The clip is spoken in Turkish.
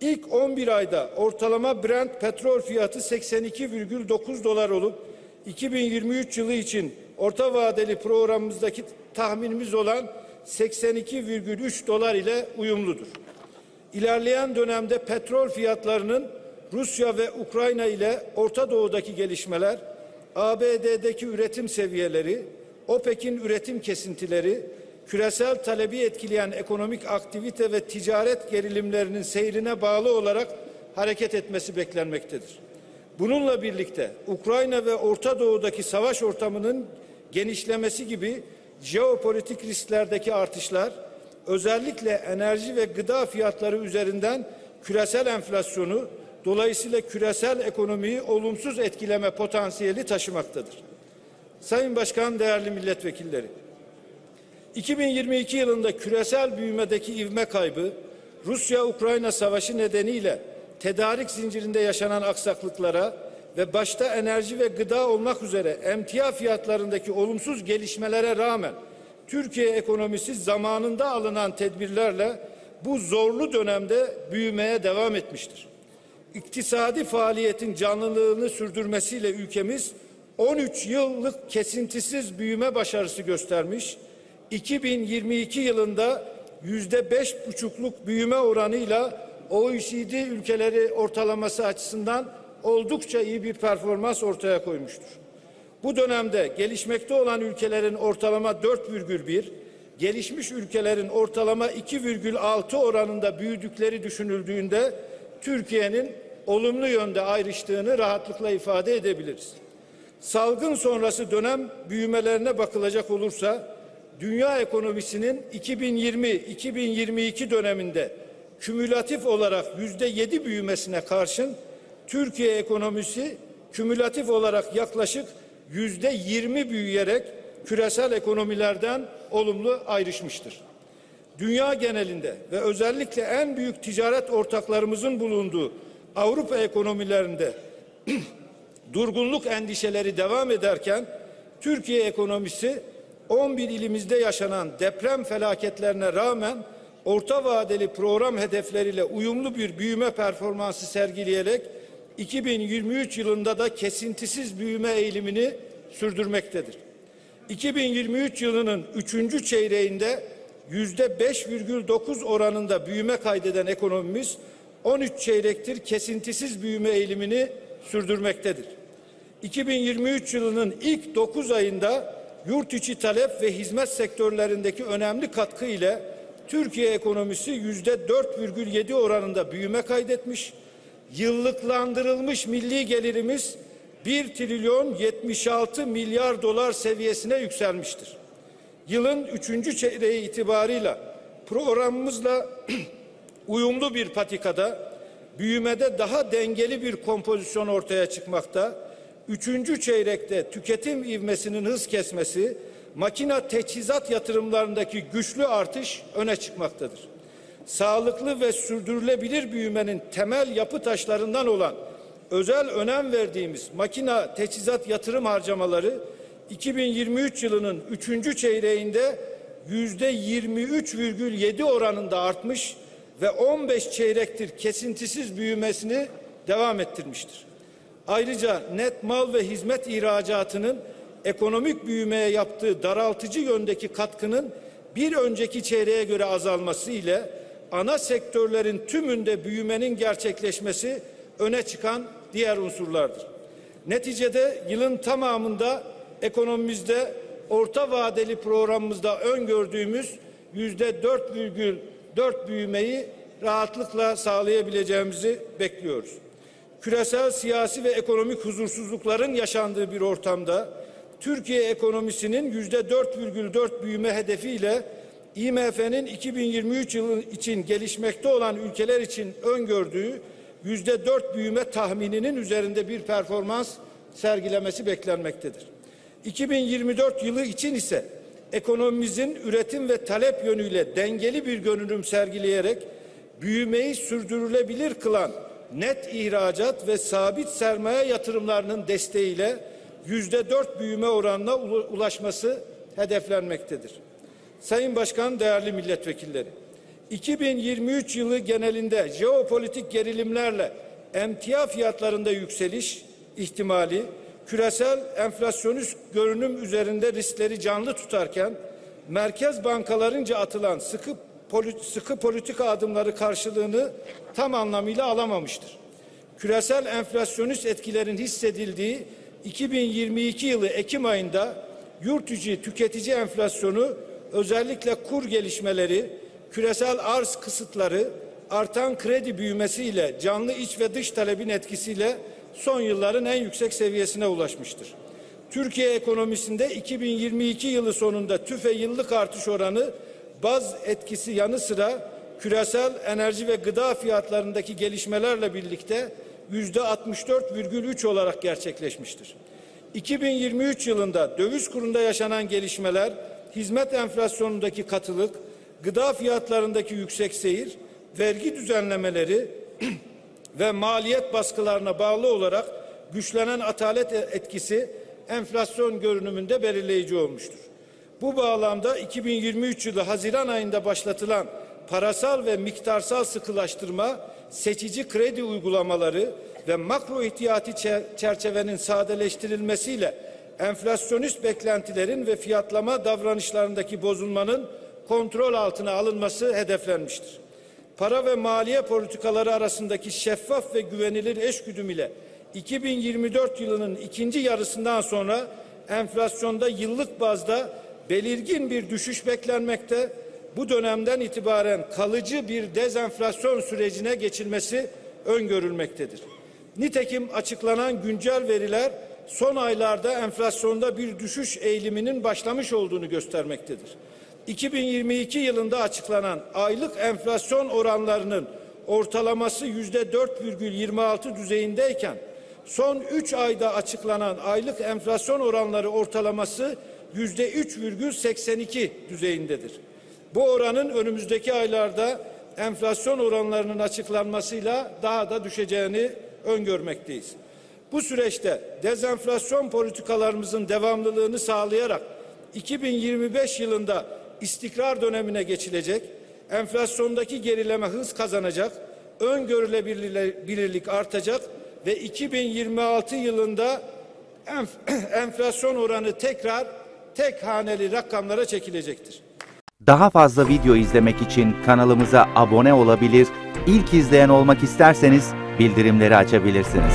ilk 11 ayda ortalama Brent petrol fiyatı 82,9 dolar olup 2023 yılı için orta vadeli programımızdaki tahminimiz olan 82,3 dolar ile uyumludur. İlerleyen dönemde petrol fiyatlarının Rusya ve Ukrayna ile Orta Doğu'daki gelişmeler, ABD'deki üretim seviyeleri, OPEC'in üretim kesintileri, küresel talebi etkileyen ekonomik aktivite ve ticaret gerilimlerinin seyrine bağlı olarak hareket etmesi beklenmektedir. Bununla birlikte Ukrayna ve Orta Doğu'daki savaş ortamının genişlemesi gibi jeopolitik risklerdeki artışlar özellikle enerji ve gıda fiyatları üzerinden küresel enflasyonu dolayısıyla küresel ekonomiyi olumsuz etkileme potansiyeli taşımaktadır. Sayın Başkan, değerli milletvekilleri, 2022 yılında küresel büyümedeki ivme kaybı, Rusya-Ukrayna savaşı nedeniyle tedarik zincirinde yaşanan aksaklıklara ve başta enerji ve gıda olmak üzere emtia fiyatlarındaki olumsuz gelişmelere rağmen Türkiye ekonomisi zamanında alınan tedbirlerle bu zorlu dönemde büyümeye devam etmiştir. İktisadi faaliyetin canlılığını sürdürmesiyle ülkemiz 13 yıllık kesintisiz büyüme başarısı göstermiş. 2022 yılında yüzde beş buçukluk büyüme oranıyla OECD ülkeleri ortalaması açısından oldukça iyi bir performans ortaya koymuştur. Bu dönemde gelişmekte olan ülkelerin ortalama 4,1, gelişmiş ülkelerin ortalama 2,6 oranında büyüdükleri düşünüldüğünde Türkiye'nin olumlu yönde ayrıştığını rahatlıkla ifade edebiliriz. Salgın sonrası dönem büyümelerine bakılacak olursa dünya ekonomisinin 2020-2022 döneminde kümülatif olarak yüzde yedi büyümesine karşın Türkiye ekonomisi kümülatif olarak yaklaşık yüzde yirmi büyüyerek küresel ekonomilerden olumlu ayrışmıştır. Dünya genelinde ve özellikle en büyük ticaret ortaklarımızın bulunduğu Avrupa ekonomilerinde durgunluk endişeleri devam ederken Türkiye ekonomisi 11 ilimizde yaşanan deprem felaketlerine rağmen orta vadeli program hedefleriyle uyumlu bir büyüme performansı sergileyerek 2023 yılında da kesintisiz büyüme eğilimini sürdürmektedir. 2023 yılının üçüncü çeyreğinde yüzde 5,9 oranında büyüme kaydeden ekonomimiz 13 çeyrektir kesintisiz büyüme eğilimini sürdürmektedir. 2023 yılının ilk 9 ayında yurt içi talep ve hizmet sektörlerindeki önemli katkı ile Türkiye ekonomisi yüzde 4,7 oranında büyüme kaydetmiş. Yıllıklandırılmış milli gelirimiz 1 trilyon 76 milyar dolar seviyesine yükselmiştir. Yılın üçüncü çeyreği itibarıyla programımızla uyumlu bir patikada büyümede daha dengeli bir kompozisyon ortaya çıkmakta. Üçüncü çeyrekte tüketim ivmesinin hız kesmesi, makina teçhizat yatırımlarındaki güçlü artış öne çıkmaktadır. Sağlıklı ve sürdürülebilir büyümenin temel yapı taşlarından olan özel önem verdiğimiz makina teçhizat yatırım harcamaları 2023 yılının üçüncü çeyreğinde yüzde 23,7 oranında artmış ve 15 çeyrektir kesintisiz büyümesini devam ettirmiştir. Ayrıca net mal ve hizmet ihracatının ekonomik büyümeye yaptığı daraltıcı yöndeki katkının bir önceki çeyreğe göre azalması ile ana sektörlerin tümünde büyümenin gerçekleşmesi öne çıkan diğer unsurlardır. Neticede yılın tamamında ekonomimizde orta vadeli programımızda öngördüğümüz yüzde 4,4 büyümeyi rahatlıkla sağlayabileceğimizi bekliyoruz. Küresel siyasi ve ekonomik huzursuzlukların yaşandığı bir ortamda Türkiye ekonomisinin yüzde 4,4 büyüme hedefiyle IMF'nin 2023 yılı için gelişmekte olan ülkeler için öngördüğü yüzde dört büyüme tahmininin üzerinde bir performans sergilemesi beklenmektedir. 2024 yılı için ise ekonomimizin üretim ve talep yönüyle dengeli bir görünüm sergileyerek büyümeyi sürdürülebilir kılan net ihracat ve sabit sermaye yatırımlarının desteğiyle yüzde dört büyüme oranına ulaşması hedeflenmektedir. Sayın Başkan, değerli milletvekilleri, 2023 yılı genelinde jeopolitik gerilimlerle emtia fiyatlarında yükseliş ihtimali küresel enflasyonist görünüm üzerinde riskleri canlı tutarken merkez bankalarınca atılan sıkı sıkı politika adımları karşılığını tam anlamıyla alamamıştır. Küresel enflasyonist etkilerin hissedildiği 2022 yılı Ekim ayında yurt içi tüketici enflasyonu özellikle kur gelişmeleri, küresel arz kısıtları, artan kredi büyümesiyle canlı iç ve dış talebin etkisiyle son yılların en yüksek seviyesine ulaşmıştır. Türkiye ekonomisinde 2022 yılı sonunda tüfe yıllık artış oranı baz etkisi yanı sıra küresel enerji ve gıda fiyatlarındaki gelişmelerle birlikte yüzde 64,3 olarak gerçekleşmiştir. 2023 yılında döviz kurunda yaşanan gelişmeler, hizmet enflasyonundaki katılık, gıda fiyatlarındaki yüksek seyir, vergi düzenlemeleri ve maliyet baskılarına bağlı olarak güçlenen atalet etkisi enflasyon görünümünde belirleyici olmuştur. Bu bağlamda 2023 yılı Haziran ayında başlatılan parasal ve miktarsal sıkılaştırma, seçici kredi uygulamaları ve makro ihtiyati çerçevenin sadeleştirilmesiyle enflasyonist beklentilerin ve fiyatlama davranışlarındaki bozulmanın kontrol altına alınması hedeflenmiştir. Para ve maliye politikaları arasındaki şeffaf ve güvenilir eşgüdüm ile 2024 yılının ikinci yarısından sonra enflasyonda yıllık bazda belirgin bir düşüş beklenmekte. Bu dönemden itibaren kalıcı bir dezenflasyon sürecine geçilmesi öngörülmektedir. Nitekim açıklanan güncel veriler son aylarda enflasyonda bir düşüş eğiliminin başlamış olduğunu göstermektedir. 2022 yılında açıklanan aylık enflasyon oranlarının ortalaması yüzde 4,26 düzeyindeyken son 3 ayda açıklanan aylık enflasyon oranları ortalaması yüzde 3,82 düzeyindedir. Bu oranın önümüzdeki aylarda enflasyon oranlarının açıklanmasıyla daha da düşeceğini öngörmekteyiz. Bu süreçte dezenflasyon politikalarımızın devamlılığını sağlayarak 2025 yılında istikrar dönemine geçilecek, enflasyondaki gerileme hız kazanacak, öngörülebilirlik artacak ve 2026 yılında enf enflasyon oranı tekrar tek haneli rakamlara çekilecektir. Daha fazla video izlemek için kanalımıza abone olabilir, ilk izleyen olmak isterseniz bildirimleri açabilirsiniz.